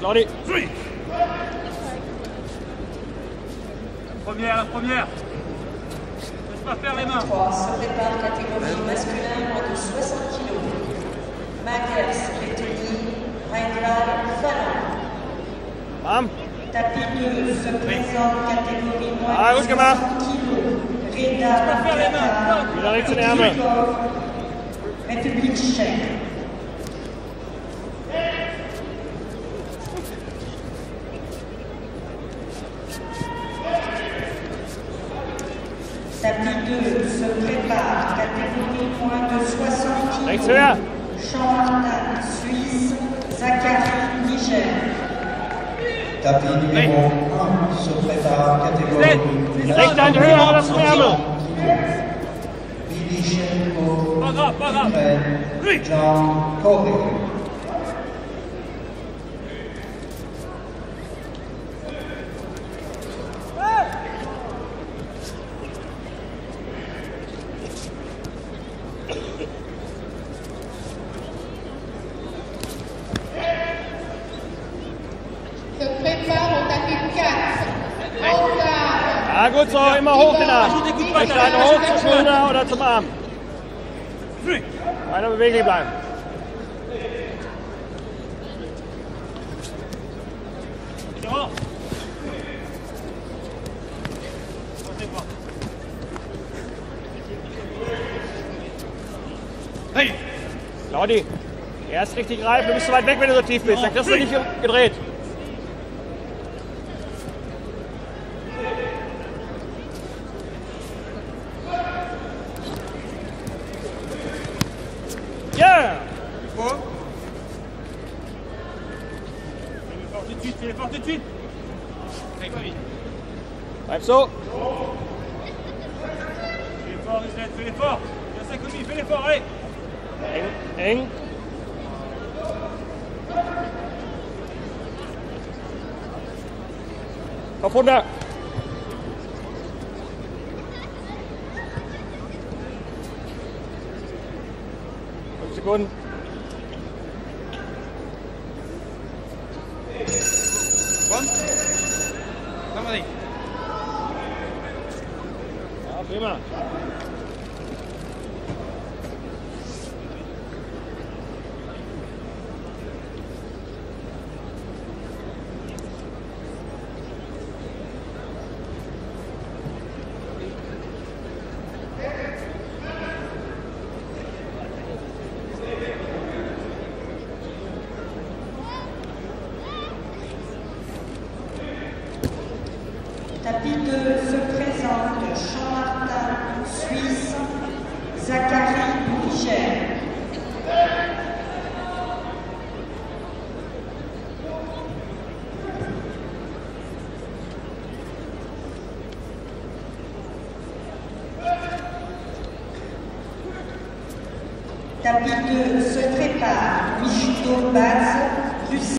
Claudie. Première, la première. Laisse pas faire les mains. 3 se prépare catégorie masculin moins de 60 kg. Magers, Lettonie, Reingrad, Finlande. Bam. Tapis 2 se présente catégorie moins Ah, de gut gemacht. 60 kg. Reda, faire les mains. Qatar. République tchèque. 2 se prépare, catégorie moins de 60 kg. Rechts höher. Jean-Martin, Suisse, Zachary, Niger. Tapis numéro 1 se prépare catégorie. Ukraine, Jean. Ja, gut so, immer hoch den Arm. Patin. Hand hoch zur Schulter oder zum Arm. Weiter beweglich bleiben. Hey. Claudi, erst richtig greifen, du bist zu weit weg, wenn du so tief bist. Dann kriegst du nicht gedreht. Fais fort tout de suite, fort tout de suite. Hey, vas-y. Bleib so. Fais fort, Lisette, fais l'effort. Il y a 5 commis, fais l'effort, allez. Eng, eng. Kopf runter. Fünf Sekunden. Vamos aí. Ah, prima. Tapis 2 se présente Jean-Martin, Suisse, Zachary, Niger. Tapis 2 se prépare Michito Baz.